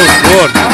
Os.